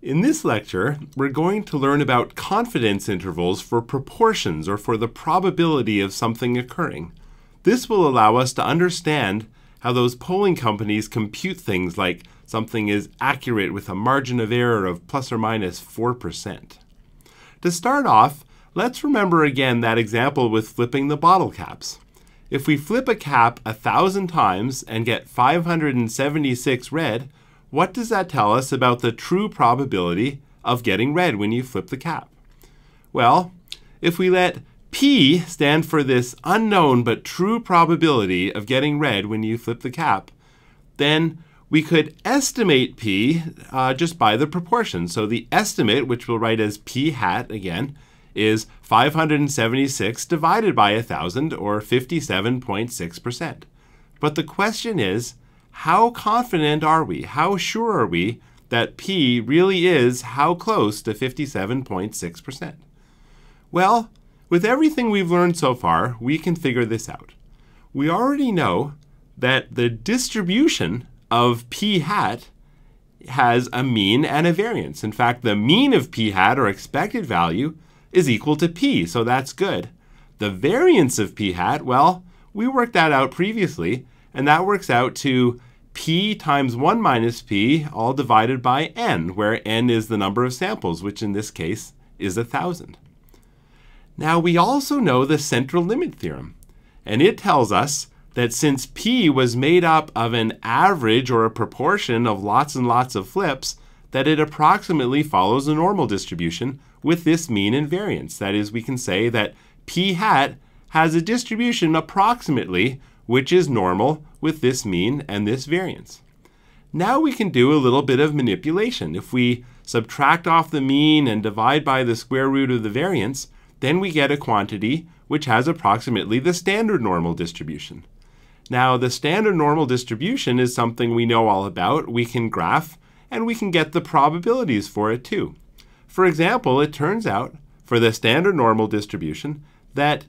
In this lecture, we're going to learn about confidence intervals for proportions or for the probability of something occurring. This will allow us to understand how those polling companies compute things like something is accurate with a margin of error of plus or minus 4%. To start off, let's remember again that example with flipping the bottle caps. If we flip a cap a thousand times and get 576 red, what does that tell us about the true probability of getting red when you flip the cap? Well, if we let P stand for this unknown but true probability of getting red when you flip the cap, then we could estimate P uh, just by the proportion. So the estimate, which we'll write as P hat again, is 576 divided by 1,000, or 57.6%. But the question is, how confident are we? How sure are we that P really is how close to 57.6%? Well, with everything we've learned so far, we can figure this out. We already know that the distribution of P hat has a mean and a variance. In fact, the mean of P hat, or expected value, is equal to P, so that's good. The variance of P hat, well, we worked that out previously, and that works out to P times 1 minus P, all divided by N, where N is the number of samples, which in this case is 1,000. Now, we also know the central limit theorem, and it tells us that since P was made up of an average or a proportion of lots and lots of flips, that it approximately follows a normal distribution with this mean and variance. That is, we can say that P hat has a distribution approximately which is normal with this mean and this variance. Now we can do a little bit of manipulation. If we subtract off the mean and divide by the square root of the variance, then we get a quantity which has approximately the standard normal distribution. Now, the standard normal distribution is something we know all about. We can graph, and we can get the probabilities for it too. For example, it turns out, for the standard normal distribution, that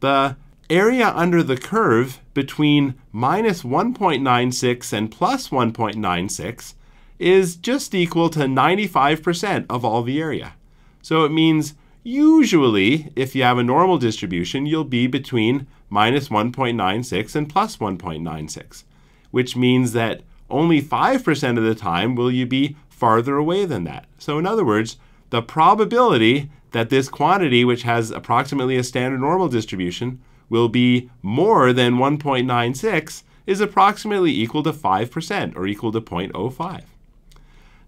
the area under the curve between minus 1.96 and plus 1.96 is just equal to 95% of all the area. So it means usually, if you have a normal distribution, you'll be between minus 1.96 and plus 1.96, which means that only 5% of the time will you be farther away than that. So in other words, the probability that this quantity, which has approximately a standard normal distribution, will be more than 1.96 is approximately equal to 5% or equal to 0.05.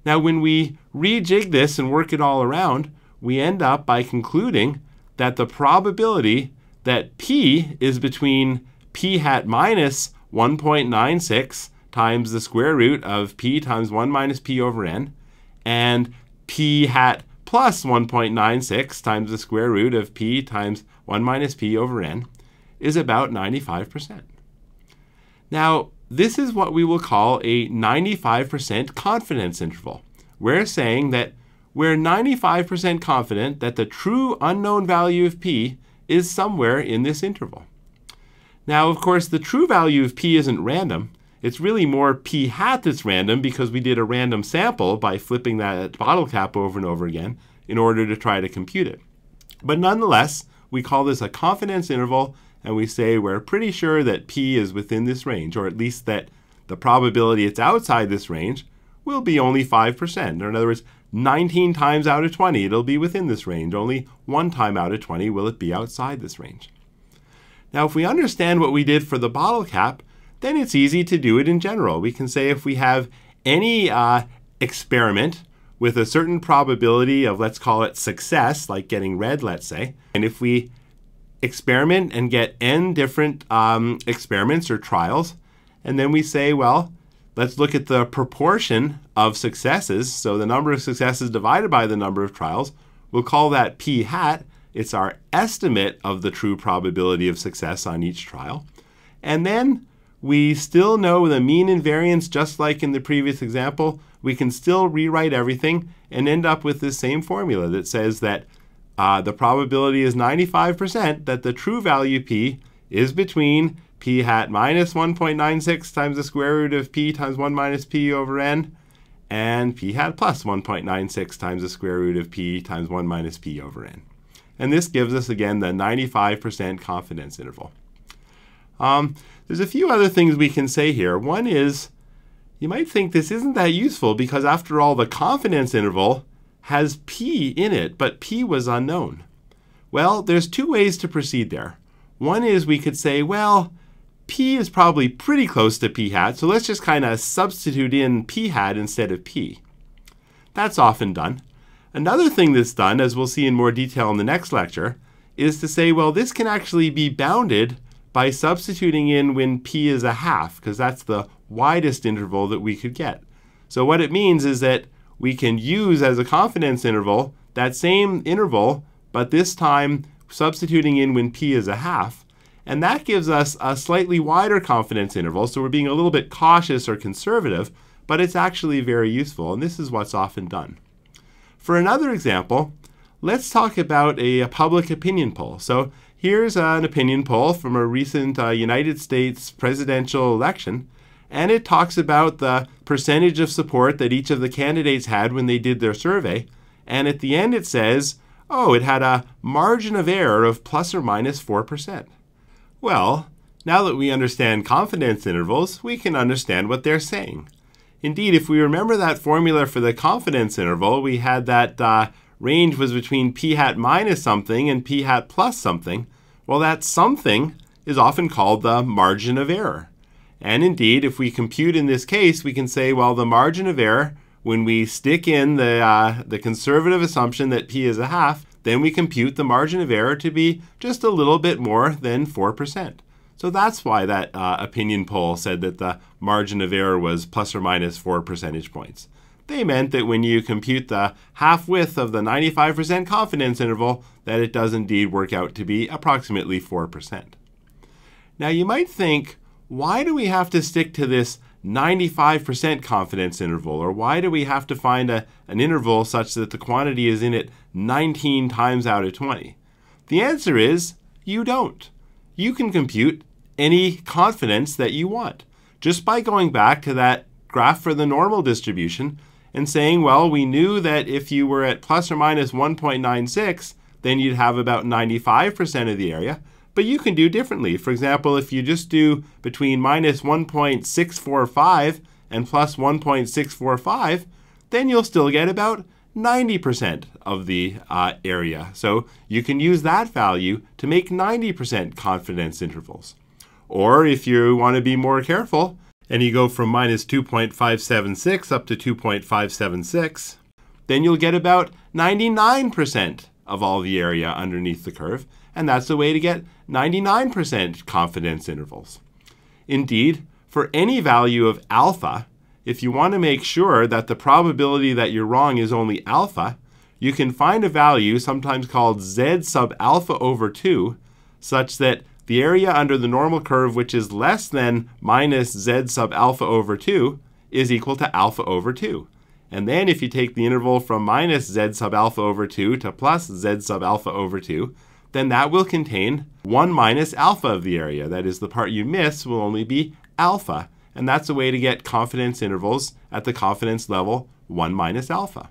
Now when we rejig this and work it all around, we end up by concluding that the probability that p is between p hat minus 1.96 times the square root of p times 1 minus p over n, and p hat plus 1.96 times the square root of p times 1 minus p over n is about 95%. Now, this is what we will call a 95% confidence interval. We're saying that we're 95% confident that the true unknown value of p is somewhere in this interval. Now, of course, the true value of p isn't random. It's really more p hat that's random because we did a random sample by flipping that bottle cap over and over again in order to try to compute it. But nonetheless, we call this a confidence interval and we say we're pretty sure that p is within this range, or at least that the probability it's outside this range will be only 5%. Or in other words, 19 times out of 20, it'll be within this range. Only one time out of 20 will it be outside this range. Now, if we understand what we did for the bottle cap, then it's easy to do it in general. We can say if we have any uh, experiment with a certain probability of, let's call it success, like getting red, let's say, and if we experiment and get n different um, experiments or trials, and then we say, well, Let's look at the proportion of successes. So the number of successes divided by the number of trials. We'll call that p hat. It's our estimate of the true probability of success on each trial. And then we still know the mean and variance, just like in the previous example. We can still rewrite everything and end up with this same formula that says that uh, the probability is 95% that the true value p is between p hat minus 1.96 times the square root of p times 1 minus p over n, and p hat plus 1.96 times the square root of p times 1 minus p over n. And this gives us, again, the 95% confidence interval. Um, there's a few other things we can say here. One is, you might think this isn't that useful because after all, the confidence interval has p in it, but p was unknown. Well, there's two ways to proceed there. One is we could say, well, p is probably pretty close to p hat, so let's just kind of substitute in p hat instead of p. That's often done. Another thing that's done, as we'll see in more detail in the next lecture, is to say, well, this can actually be bounded by substituting in when p is a half, because that's the widest interval that we could get. So what it means is that we can use as a confidence interval that same interval, but this time substituting in when p is a half, and that gives us a slightly wider confidence interval, so we're being a little bit cautious or conservative, but it's actually very useful, and this is what's often done. For another example, let's talk about a, a public opinion poll. So here's an opinion poll from a recent uh, United States presidential election, and it talks about the percentage of support that each of the candidates had when they did their survey. And at the end, it says, oh, it had a margin of error of plus or minus 4%. Well, now that we understand confidence intervals, we can understand what they're saying. Indeed, if we remember that formula for the confidence interval, we had that uh, range was between p hat minus something and p hat plus something. Well, that something is often called the margin of error. And indeed, if we compute in this case, we can say, well, the margin of error, when we stick in the, uh, the conservative assumption that p is a half, then we compute the margin of error to be just a little bit more than 4%. So that's why that uh, opinion poll said that the margin of error was plus or minus 4 percentage points. They meant that when you compute the half width of the 95% confidence interval, that it does indeed work out to be approximately 4%. Now you might think, why do we have to stick to this 95% confidence interval? Or why do we have to find a, an interval such that the quantity is in it 19 times out of 20? The answer is you don't. You can compute any confidence that you want just by going back to that graph for the normal distribution and saying, well, we knew that if you were at plus or minus 1.96, then you'd have about 95% of the area but you can do differently. For example, if you just do between minus 1.645 and plus 1.645, then you'll still get about 90% of the uh, area. So you can use that value to make 90% confidence intervals. Or if you want to be more careful, and you go from minus 2.576 up to 2.576, then you'll get about 99% of all the area underneath the curve and that's the way to get 99% confidence intervals. Indeed, for any value of alpha, if you want to make sure that the probability that you're wrong is only alpha, you can find a value, sometimes called z sub alpha over 2, such that the area under the normal curve, which is less than minus z sub alpha over 2, is equal to alpha over 2. And then if you take the interval from minus z sub alpha over 2 to plus z sub alpha over 2, then that will contain 1 minus alpha of the area. That is, the part you miss will only be alpha. And that's a way to get confidence intervals at the confidence level 1 minus alpha.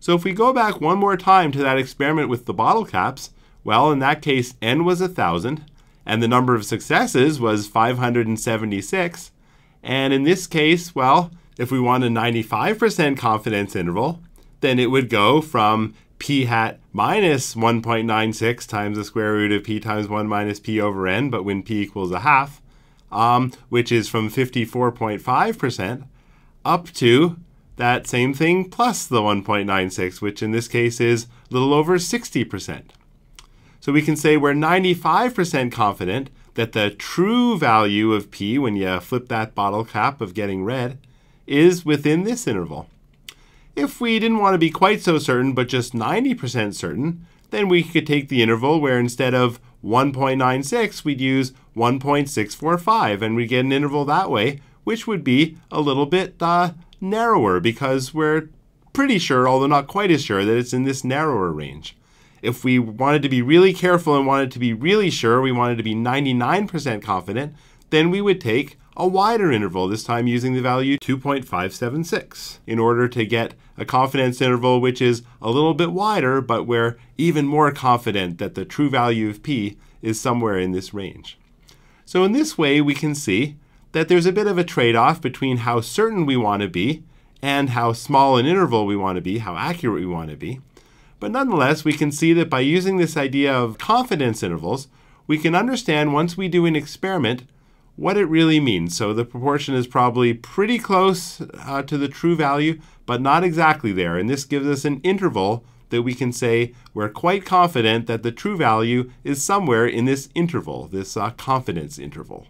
So if we go back one more time to that experiment with the bottle caps, well, in that case, n was 1,000, and the number of successes was 576. And in this case, well, if we want a 95% confidence interval, then it would go from p hat minus 1.96 times the square root of p times 1 minus p over n, but when p equals a half, um, which is from 54.5% up to that same thing plus the 1.96, which in this case is a little over 60%. So we can say we're 95% confident that the true value of p, when you flip that bottle cap of getting red, is within this interval. If we didn't want to be quite so certain, but just 90% certain, then we could take the interval where instead of 1.96, we'd use 1.645, and we get an interval that way, which would be a little bit uh, narrower because we're pretty sure, although not quite as sure, that it's in this narrower range. If we wanted to be really careful and wanted to be really sure, we wanted to be 99% confident, then we would take a wider interval, this time using the value 2.576, in order to get a confidence interval which is a little bit wider, but we're even more confident that the true value of p is somewhere in this range. So in this way, we can see that there's a bit of a trade-off between how certain we want to be and how small an interval we want to be, how accurate we want to be. But nonetheless, we can see that by using this idea of confidence intervals, we can understand once we do an experiment what it really means. So the proportion is probably pretty close uh, to the true value, but not exactly there. And this gives us an interval that we can say we're quite confident that the true value is somewhere in this interval, this uh, confidence interval.